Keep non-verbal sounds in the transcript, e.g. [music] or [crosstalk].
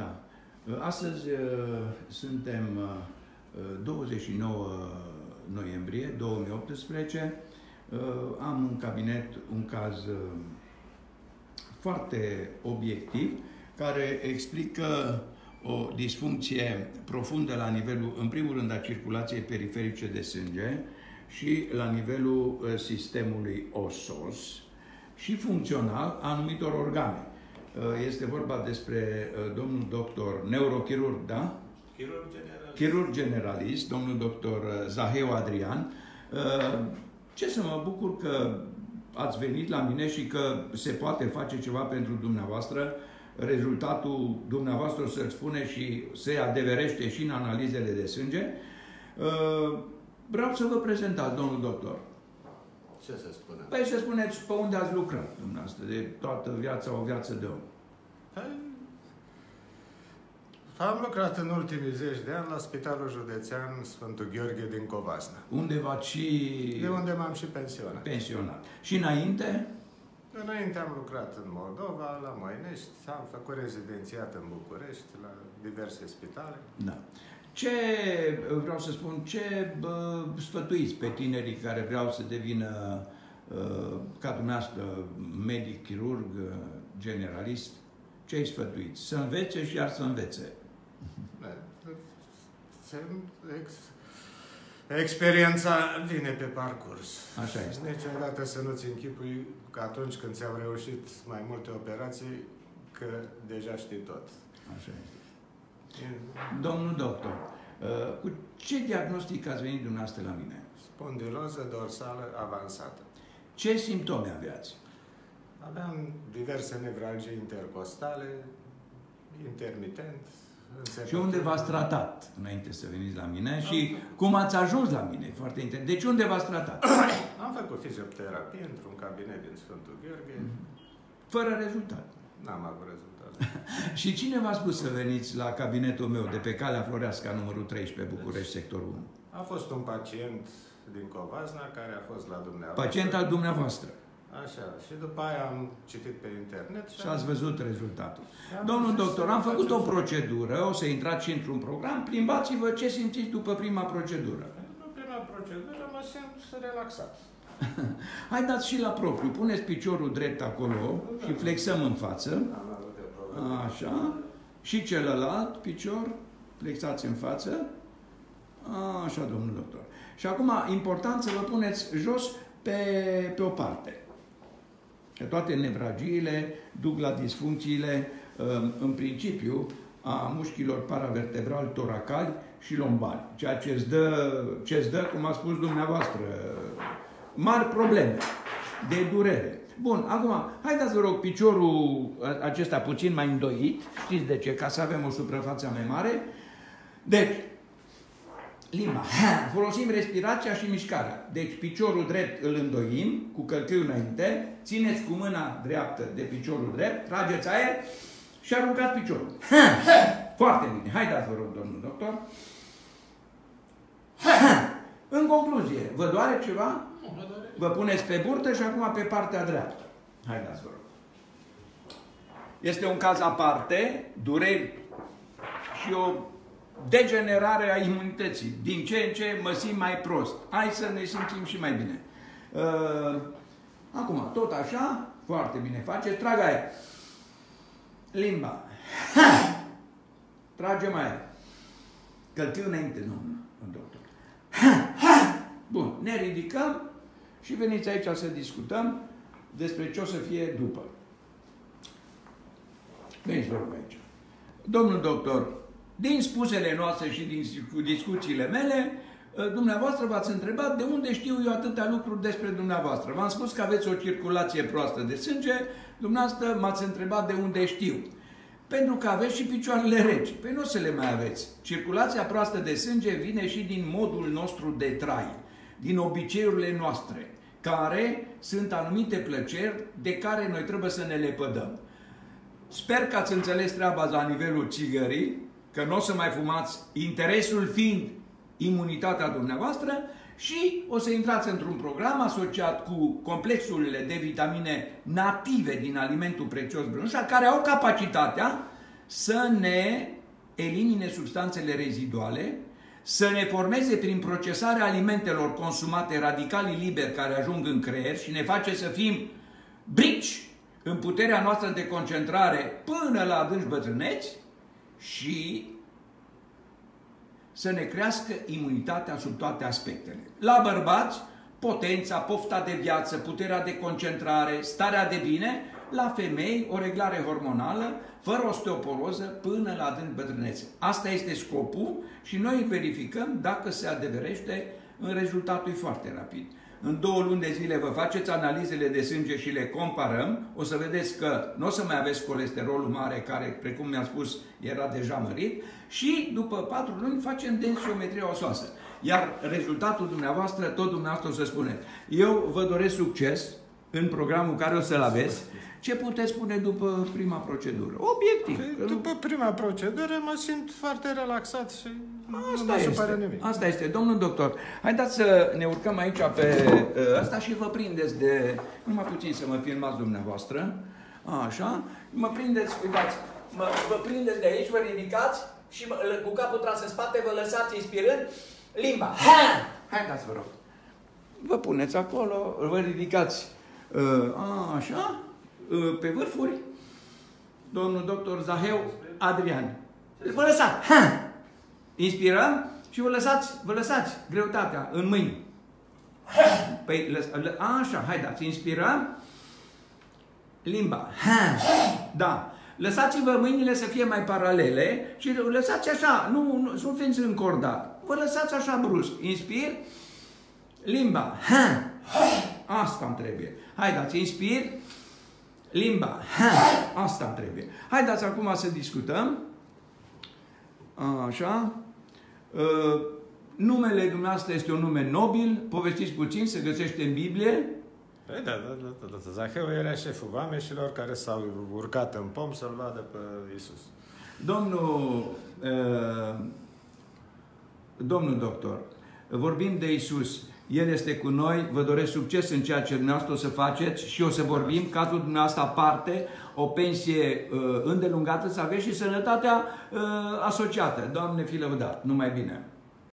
Da. Astăzi suntem 29 noiembrie 2018. Am în cabinet un caz foarte obiectiv care explică o disfuncție profundă la nivelul, în primul rând, a circulației periferice de sânge și la nivelul uh, sistemului osos și funcțional a anumitor organe. Uh, este vorba despre uh, domnul doctor neurochirurg, da? Chirurg generalist. Chirurg generalist, domnul doctor Zaheu Adrian. Ce să mă bucur că ați venit la mine și că se poate face ceva pentru dumneavoastră rezultatul dumneavoastră să spune și se adeverește și în analizele de sânge. Uh, vreau să vă prezentați, domnul doctor. Ce să spunem? Păi să spuneți pe unde ați lucrat dumneavoastră, de toată viața, o viață de om. Păi, am lucrat în ultimii zeci de ani la Spitalul Județean Sfântul Gheorghe din Covasna. Unde v și... De unde m-am și pensionat. Pensionat. Și înainte? Înainte am lucrat în Moldova, la Moinești, am făcut rezidențiat în București, la diverse spitale. Da. Ce, vreau să spun, ce bă, sfătuiți pe tinerii care vreau să devină uh, ca dumneavoastră medic, chirurg, generalist? Ce îi sfătuiți? Să învețe și iar să învețe. Da. Experiența vine pe parcurs. Așa este. Niciodată să nu-ți închipui că atunci când ți-au reușit mai multe operații, că deja știi tot. Așa este. Domnul doctor, uh, cu ce diagnostic ați venit dumneavoastră la mine? Spondiloză dorsală avansată. Ce simptome aveați? Aveam diverse nevralgii intercostale, intermitent, și unde v-ați tratat înainte să veniți la mine și cum ați ajuns la mine? Foarte interesant. Deci unde v-ați tratat? Am făcut fizioterapie într-un cabinet din Sfântul Gheorghe. Mhm. Fără rezultat. N-am avut rezultat. [laughs] și cine v-a spus să veniți la cabinetul meu de pe calea Floreasca, numărul 13, București, sectorul 1? A fost un pacient din Covazna care a fost la dumneavoastră. Pacient al dumneavoastră. Așa. Și după aia am citit pe internet și, și ați văzut rezultatul. Domnul doctor, am făcut o procedură, o să intrați și într-un program, plimbați-vă ce simțiți după prima procedură. După prima procedură mă simt relaxat. [laughs] Haideți și la propriu, puneți piciorul drept acolo și flexăm în față. Așa. Și celălalt picior, flexați în față. Așa, domnul doctor. Și acum, important să vă puneți jos pe, pe o parte. Că toate nevragiile duc la disfuncțiile, um, în principiu, a mușchilor paravertebrali toracali și lombari, ceea ce îți dă, ce îți dă, cum a spus dumneavoastră, mari probleme de durere. Bun, acum, haideți vă rog piciorul acesta puțin mai îndoit, știți de ce, ca să avem o suprafață mai mare. Deci, limba. [laughs] Folosim respirația și mișcarea. Deci piciorul drept îl îndoim cu călcâiul înainte, țineți cu mâna dreaptă de piciorul drept, trageți aer și aruncați piciorul. [laughs] Foarte bine. Haideți vă rog, domnul doctor. În concluzie, vă doare ceva? Vă puneți pe burtă și acum pe partea dreaptă. Haideți vă rog. Este un caz aparte, dureri și o degenerare a imunității. Din ce în ce mă simt mai prost. Hai să ne simțim și mai bine. Uh, acum, tot așa, foarte bine face. Trag aer. Limba. Ha! Trage mai aer. Călcâi înainte, nu, doctor. Ha! Ha! Bun, ne ridicăm și veniți aici să discutăm despre ce o să fie după. Veniți, vă rog, aici. Domnul doctor, din spusele noastre și din discuțiile mele, ă, dumneavoastră v-ați întrebat de unde știu eu atâtea lucruri despre dumneavoastră. V-am spus că aveți o circulație proastă de sânge, dumneavoastră m-ați întrebat de unde știu. Pentru că aveți și picioarele reci. Păi nu o să le mai aveți. Circulația proastă de sânge vine și din modul nostru de trai, din obiceiurile noastre, care sunt anumite plăceri de care noi trebuie să ne lepădăm. Sper că ați înțeles treaba la nivelul țigării, că nu o să mai fumați, interesul fiind imunitatea dumneavoastră și o să intrați într-un program asociat cu complexurile de vitamine native din alimentul prețios brânșa, care au capacitatea să ne elimine substanțele reziduale, să ne formeze prin procesarea alimentelor consumate radicalii liberi care ajung în creier și ne face să fim brici în puterea noastră de concentrare până la adânci bătrâneți și să ne crească imunitatea sub toate aspectele. La bărbați, potența, pofta de viață, puterea de concentrare, starea de bine, la femei o reglare hormonală, fără osteoporoză, până la adânc bătrânețe. Asta este scopul și noi verificăm dacă se adeverește în rezultatul foarte rapid. În două luni de zile vă faceți analizele de sânge și le comparăm, o să vedeți că nu o să mai aveți colesterolul mare care, precum mi-a spus, era deja mărit și după patru luni facem densiometria osoasă. Iar rezultatul dumneavoastră, tot dumneavoastră o să spuneți. Eu vă doresc succes în programul care o să-l aveți. Ce puteți spune după prima procedură? Obiectiv. Păi, după prima procedură mă simt foarte relaxat și Asta nu mă este. supără nimic. Asta este. Domnul doctor, haideți să ne urcăm aici pe ă, ăsta și vă prindeți de... Numai puțin să mă filmați dumneavoastră. Așa. Mă prindeți, uitați, mă, vă prindeți de aici, vă ridicați și mă, cu capul tras în spate vă lăsați inspirând limba. Ha! Haideți, vă rog. Vă puneți acolo, vă ridicați ă, a, așa, ă, pe vârfuri. Domnul doctor Zaheu Adrian. Vă lăsați. Ha! Inspirăm și vă lăsați, vă lăsați greutatea în mâini. Păi, lăs, lă, așa, haideți, inspirăm. Limba. Ha. Da. Lăsați-vă mâinile să fie mai paralele și lăsați așa, nu, nu, nu fiți încordat. Vă lăsați așa brusc. Inspir. Limba. Ha. Asta îmi trebuie. Haideți, inspir. Limba. Ha. Asta îmi trebuie. Haideți acum să discutăm. Așa. Uh, numele dumneavoastră este un nume nobil, povestiți puțin, se găsește în Biblie. Păi da, da, da, da, da. Zaheu era șeful vameșilor care s-au urcat în pom să-l vadă pe Isus. Domnul, uh, domnul doctor, vorbim de Isus. El este cu noi, vă doresc succes în ceea ce dumneavoastră o să faceți și o să vorbim, cazul dumneavoastră aparte, o pensie uh, îndelungată, să aveți și sănătatea uh, asociată. Doamne, fi lăudat, numai bine!